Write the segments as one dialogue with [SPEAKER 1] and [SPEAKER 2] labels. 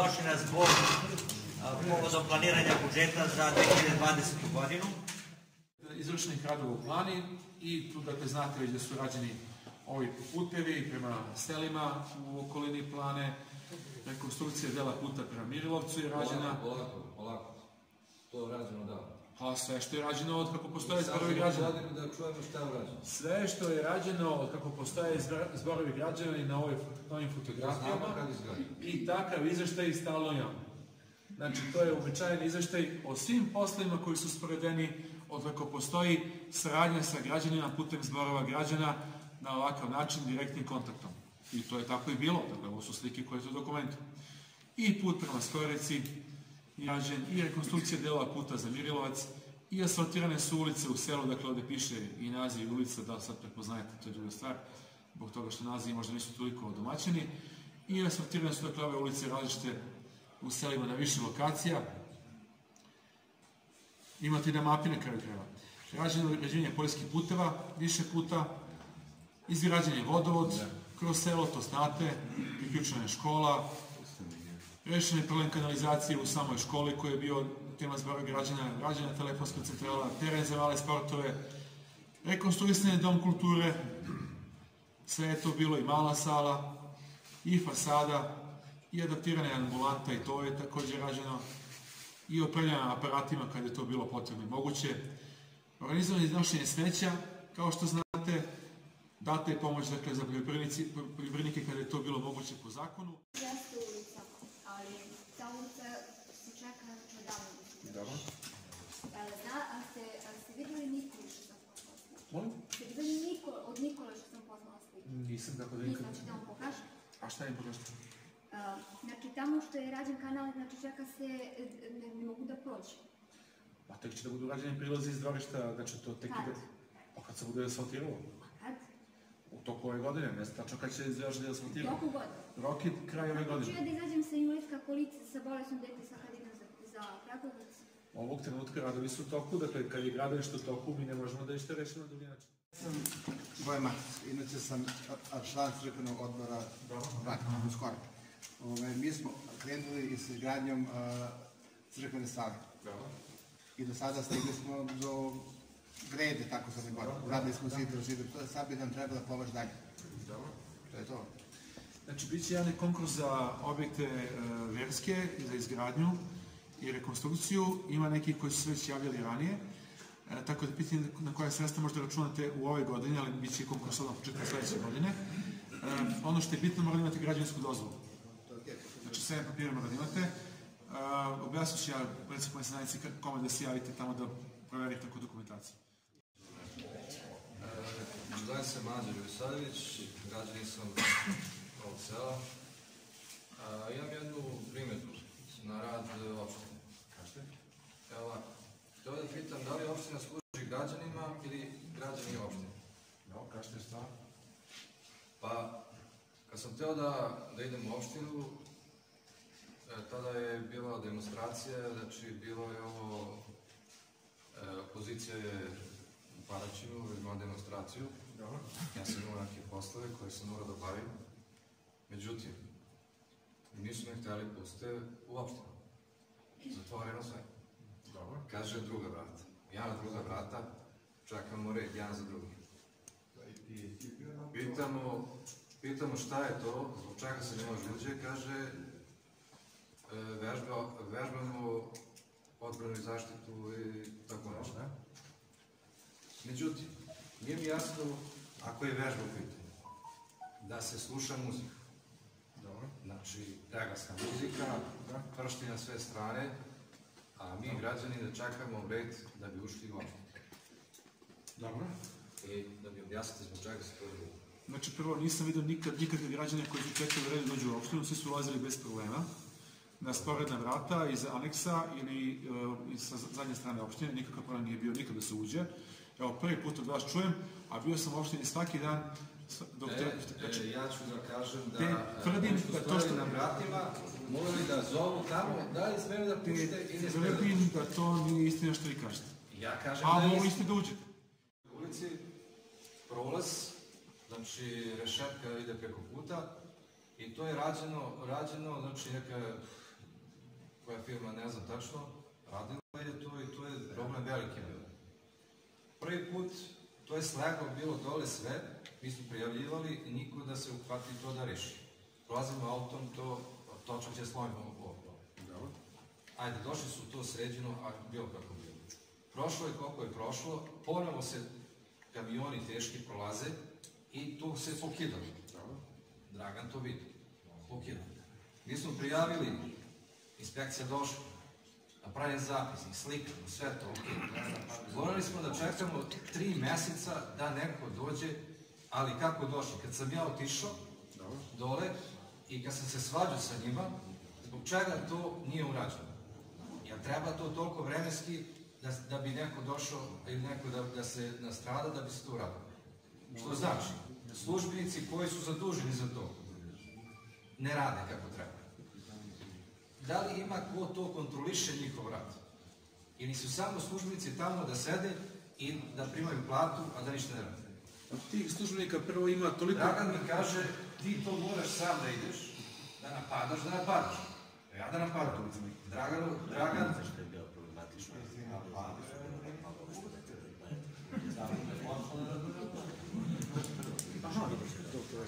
[SPEAKER 1] došli na zbog povodom planiranja budžeta za 2020. godinu.
[SPEAKER 2] Izvršenih radova u plani i tu dakle znate već da su rađeni ovi putevi prema selima u okolini plane, rekonstrukcija dela puta prema Mirilovcu je rađena.
[SPEAKER 3] Polako, polako. To je rađeno da.
[SPEAKER 2] Pa sve što je rađeno od kako postoje zborovi građana.
[SPEAKER 3] da čujemo šta je rađeno.
[SPEAKER 2] Sve što je rađeno od kako postoje zborovi građana i na ovim fotografijama i takav izveštaj stalno imamo. Znači, to je uobičajen izveštaj o svim poslovima koji su sporedeni od kako postoji saradnja sa građanima putem zborova građana na ovakav način direktnim kontaktom. I to je tako i bilo, dakle, ovo su slike koje su dokumentu. I put prema Skorici, rađen, i rekonstrukcija dela puta za Mirilovac, i asfaltirane su ulice u selu, dakle ovde piše i naziv ulica, da sad prepoznajete, to je druga stvar, zbog toga što nazivi možda nisu toliko domaćeni, i asfaltirane su dakle ove ulice različite u selima na više lokacija. Imate i na mapi na kraju krajeva. Rađeno rađenje poljskih puteva, više puta, izgrađen je vodovod, kroz selo, to znate, priključena je škola, rešen je problem kanalizacije u samoj školi koji je bio tema zbora građana, građana telefonska centrala, teren za male sportove, rekonstruisan je dom kulture, sve je to bilo i mala sala, i fasada, i adaptirana je ambulanta i to je takođe rađeno, i opremljena aparatima kada je to bilo potrebno i moguće. Organizovano je iznošenje smeća, kao što znate, data je pomoć dakle, za poljoprivrednike kada je to bilo moguće po zakonu.
[SPEAKER 4] Jeste ulica, ali ta ulica se čeka odavno da
[SPEAKER 2] Dobro.
[SPEAKER 4] Zna, a ste, a ste videli Nikolu što sam poslala sliku?
[SPEAKER 2] Molim?
[SPEAKER 4] Ste videli Nikol, od Nikola što sam poslala sliku?
[SPEAKER 2] Nisam tako da nikad.
[SPEAKER 4] znači da vam pokažem.
[SPEAKER 2] A šta im pokažete?
[SPEAKER 4] A, Znači tamo što je rađen kanal, znači čeka se, e, ne, ne mogu da prođu.
[SPEAKER 2] Pa tek će da budu rađeni prilazi iz dvorišta, znači to tek
[SPEAKER 4] Kad?
[SPEAKER 2] ide. Pa kad se bude asfaltiralo.
[SPEAKER 4] Kad?
[SPEAKER 2] U toku ove godine, ne znam tačno kad će završiti asfaltiralo.
[SPEAKER 4] Toku godina.
[SPEAKER 2] Rok je kraj ove godine.
[SPEAKER 4] ja da izađem sa invalidska kolica sa bolesnom dete sa idem za, za Kragovac.
[SPEAKER 2] Ovog trenutka radovi su u toku, dakle kad je gradilište u toku, mi ne možemo da ništa rešimo na drugi način.
[SPEAKER 5] sam Bojan Matić, inače sam član crkvenog odbora Vrak, u Skoro. Ove, mi smo krenuli i sa izgradnjom crkvene sale. I do sada stigli smo do grede, tako sam rekao. Uradili smo sidro, sidro, sad bi nam trebala pomoć dalje. To je to.
[SPEAKER 2] Znači, bit će jedan konkurs za objekte e, verske, za izgradnju i rekonstrukciju. Ima neki koji su se već javljali ranije. E, tako da pitanje na koje sredstva možete računate u ovoj godini, ali bit će konkurs odmah početka sledeće godine. E, ono što je bitno, morate imati građansku dozvolu. Znači, sve papire morate imate. Uh, objasnit ja, recimo, na stranici kome da se javite tamo da proverite tako dokumentaciju.
[SPEAKER 3] Zovem se Mađar Jusarević, građanin sam ovog sela. A, imam jednu primjedbu na rad e, opštine.
[SPEAKER 2] Kažete?
[SPEAKER 3] Evo ovako, htio da pitam da li opština služi građanima ili građani opštine?
[SPEAKER 2] No, kažete šta?
[SPEAKER 3] Pa, kad sam htio da, da idem u opštinu, e, tada je bila demonstracija, znači bilo je ovo, e, opozicija je u Paraćinu imala demonstraciju,
[SPEAKER 2] Dobro.
[SPEAKER 3] ja sam imao neke poslove koje sam morao da obavim, međutim, nisu me htjeli puste u opštinu. Zatvoreno sve.
[SPEAKER 2] Dobro.
[SPEAKER 3] Kaže druga vrata. Ja na druga vrata čekamo red, jedan za drugim. Pitamo, pitamo šta je to, zbog čega se ne može uđe, kaže e, vežba, vežbamo odbranu i zaštitu i tako nešto. Ne? Međutim, nije mi jasno ako je vežba u pitanju, da se sluša muzika. Znači, pregasna muzika, pršti na sve strane, a mi građani da čekamo red da bi ušli u opštinu.
[SPEAKER 2] Dobro.
[SPEAKER 3] I da bi objasnite zbog čega se to radi.
[SPEAKER 2] Znači, prvo, nisam vidio nikad, nikakve građane koji su čekali red da dođu u opštinu, svi su ulazili bez problema na sporedna vrata iz aneksa ili uh, sa zadnje strane opštine, nikakav problem nije bio nikad da se uđe. Evo, prvi put od vas čujem, a bio sam u opštini svaki dan, dok
[SPEAKER 3] E,
[SPEAKER 2] znači,
[SPEAKER 3] e, ja ću da kažem da
[SPEAKER 2] Te tvrdim da to što-
[SPEAKER 3] na vratima morali da zovu tamo, da li smeju da pušte i ne smeju da
[SPEAKER 2] tvrdim da to nije istina što vi kažete.
[SPEAKER 3] Ja kažem
[SPEAKER 2] A
[SPEAKER 3] da je
[SPEAKER 2] mogli ste da uđete.
[SPEAKER 3] U ulici prolaz, znači rešetka ide preko puta i to je rađeno, rađeno znači neka koja firma ne znam tačno, radila je to i to je problem veliki bio. Prvi put, je slego bilo dole sve, mi smo prijavljivali i niko da se uhvati to da reši. Prolazimo autom, to točno će slojimo u Ajde, došli su to sređeno, a bilo kako bilo. Prošlo je koliko je prošlo, ponovo se kamioni teški prolaze i tu se pokidalo. Dragan to vidi. Pokidalo. Mi smo prijavili, inspekcija došla, napravljen zapisnik, slika, sve to, ok. Morali smo da čekamo tri meseca da neko dođe, ali kako došli? Kad sam ja otišao dole i kad sam se svađao sa njima, zbog čega to nije urađeno? Jel treba to toliko vremenski da, da bi neko došao ili neko da, da se nastrada da bi se to uradilo? Što znači? Službenici koji su zaduženi za to ne rade kako treba. Da li ima ko to kontroliše njihov rad? Ili su samo službenici tamo da sede i da primaju platu, a da ništa ne rade?
[SPEAKER 2] Tih službenika prvo ima toliko...
[SPEAKER 3] Dragan mi kaže, ti to moraš sam da ideš, da napadaš, da napadaš. Ja da napadam. Dragan, Dragan,
[SPEAKER 1] Što je bilo problematično.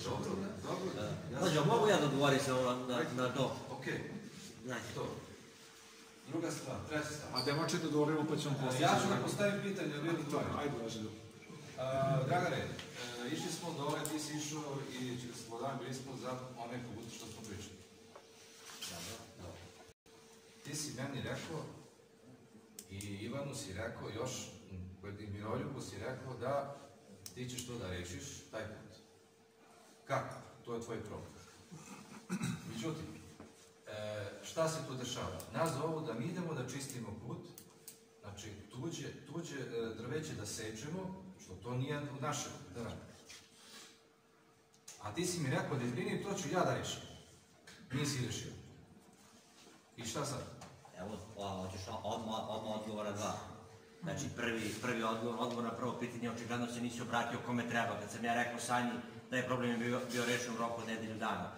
[SPEAKER 3] dobro, dobro,
[SPEAKER 1] Mlađo, mogu ja da odgovorim na, na to?
[SPEAKER 3] ok,
[SPEAKER 1] Znači,
[SPEAKER 3] to. Druga stvar, treća stvar.
[SPEAKER 2] A da moče da pa ćemo postići.
[SPEAKER 3] Ja ću da postavim pitanje, ali
[SPEAKER 2] To je, ajde, važi da.
[SPEAKER 3] Uh, Dragane, e, išli smo dole, ti si išao i Slobodan bili smo za one put što smo pričali. Da. Ti si meni rekao i Ivanu si rekao još, i Miroljubu si rekao da ti ćeš to da rešiš taj put. Kako? To je tvoj problem. Međutim, e, šta se tu dešava? Nas zovu da mi idemo da čistimo put, znači tuđe, tuđe e, drveće da sečemo, što to nije u našem radimo. A ti si mi rekao da izbrini, to ću ja da rešim. Nisi rešio. I šta sad?
[SPEAKER 1] evo, hoćeš odmah, odmah odgovora dva. Znači, prvi, prvi odgovor, odgovor na prvo pitanje, očigledno se nisi obratio kome treba. Kad sam ja rekao Sanji da je problem bio, bio rešen u roku od nedelju dana.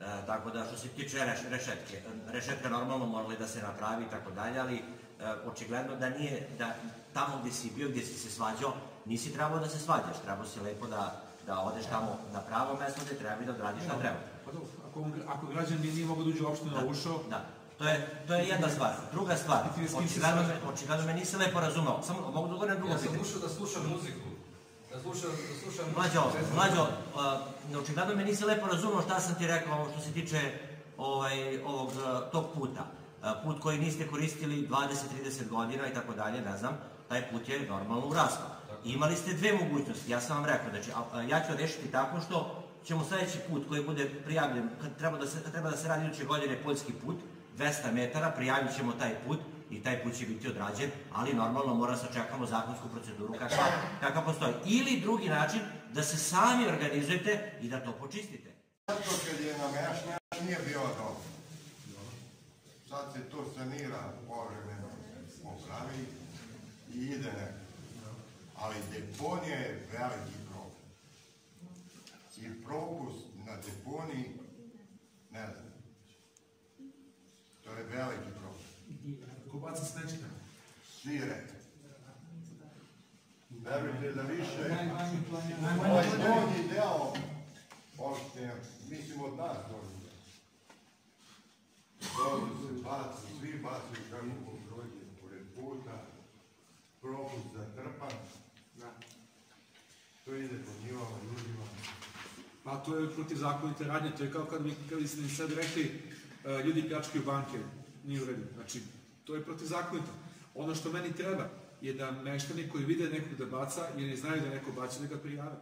[SPEAKER 1] E, tako da, što se tiče reš, rešetke, rešetka normalno morala je da se napravi i tako dalje, ali e, očigledno da nije, da tamo gde si bio, gde si se svađao, nisi trebao da se svađaš, trebao si lepo da, da odeš tamo na pravo mesto gde treba i da odradiš šta treba.
[SPEAKER 2] Pa dobro, ako, ako građan nije mogao da uđe u opštinu, a ušao,
[SPEAKER 1] Da, to je, to je jedna stvar. Druga stvar, očigledno očigledno me nisi lepo razumeo. Samo mogu da govorim na drugo
[SPEAKER 3] Ja sam
[SPEAKER 1] pitanje.
[SPEAKER 3] ušao da slušam muziku. Da slušam, da slušam.
[SPEAKER 1] Mlađo, mlađo, uh, očigledno me nisi lepo razumeo šta sam ti rekao što se tiče ovaj, ovog, tog puta. Put koji niste koristili 20-30 godina i tako dalje, ne znam, taj put je normalno urastao. Imali ste dve mogućnosti, ja sam vam rekao, znači, a, a, ja ću rešiti tako što ćemo sledeći put koji bude prijavljen, kad treba da se, kad treba da se radi iduće godine poljski put, 200 metara, prijavit ćemo taj put i taj put će biti odrađen, ali normalno mora da sačekamo zakonsku proceduru kakva, kakva postoji. Ili drugi način, da se sami organizujete i da to počistite.
[SPEAKER 6] Zato kad je namjašnjač nije bio dobro. Sad se to sanira povremeno, popravi i ide neko. Ali deponija je veliki problem. I propust na deponiji, ne znam. To je veliki problem.
[SPEAKER 2] Ko baca smeće
[SPEAKER 6] Svi rekli. Verujte da više ovaj donji deo opštine, mislim od nas donji deo. Dođu se baci, svi bacaju kako kontrolje pored puta, propust zatrpan. To ide po njivama, ljudima.
[SPEAKER 2] Pa to je protivzakonite radnje, to je kao kad bi, kad bi ste sad rekli e, ljudi pljačkaju banke, nije u redu. Znači, to je protivzakonito. Ono što meni treba je da meštani koji vide nekog da baca ili znaju da neko baca da ga prijave.